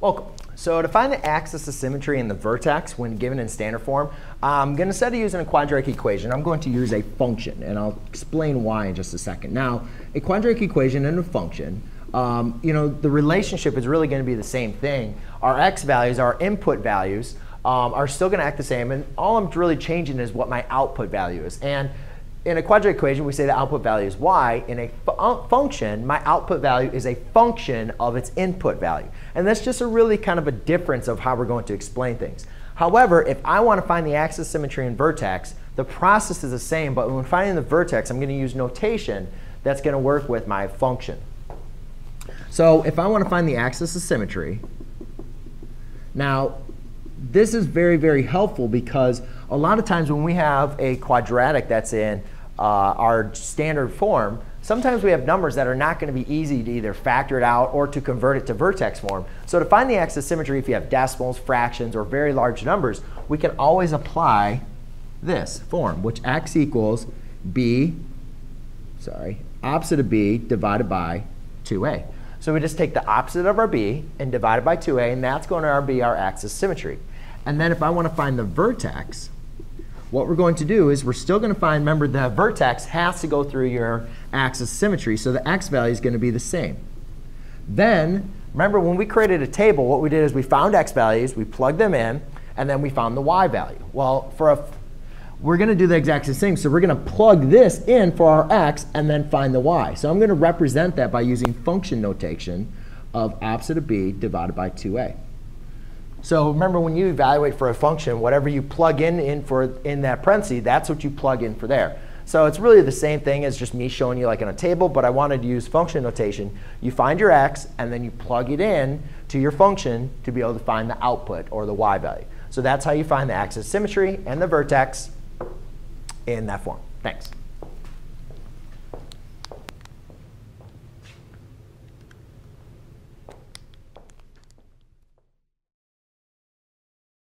Welcome. So to find the axis of symmetry in the vertex when given in standard form, I'm going to instead of using a quadratic equation, I'm going to use a function, and I'll explain why in just a second. Now, a quadratic equation and a function, um, you know, the relationship is really going to be the same thing. Our x values, our input values, um, are still going to act the same, and all I'm really changing is what my output value is. And in a quadratic equation, we say the output value is y. In a uh, function, my output value is a function of its input value. And that's just a really kind of a difference of how we're going to explain things. However, if I want to find the axis of symmetry in vertex, the process is the same, but when finding the vertex, I'm going to use notation that's going to work with my function. So if I want to find the axis of symmetry, now this is very, very helpful because a lot of times when we have a quadratic that's in Uh, our standard form, sometimes we have numbers that are not going to be easy to either factor it out or to convert it to vertex form. So to find the axis of symmetry, if you have decimals, fractions, or very large numbers, we can always apply this form, which x equals b, sorry, opposite of b divided by 2a. So we just take the opposite of our b and divide it by 2a, and that's going to be our axis symmetry. And then if I want to find the vertex, what we're going to do is we're still going to find, remember, the vertex has to go through your axis symmetry, so the x value is going to be the same. Then, remember, when we created a table, what we did is we found x values, we plugged them in, and then we found the y value. Well, for a, we're going to do the exact same thing. So we're going to plug this in for our x and then find the y. So I'm going to represent that by using function notation of opposite of b divided by 2a. So remember when you evaluate for a function, whatever you plug in, in for in that parenthesis, that's what you plug in for there. So it's really the same thing as just me showing you like in a table, but I wanted to use function notation. You find your x, and then you plug it in to your function to be able to find the output or the y value. So that's how you find the axis symmetry and the vertex in that form. Thanks.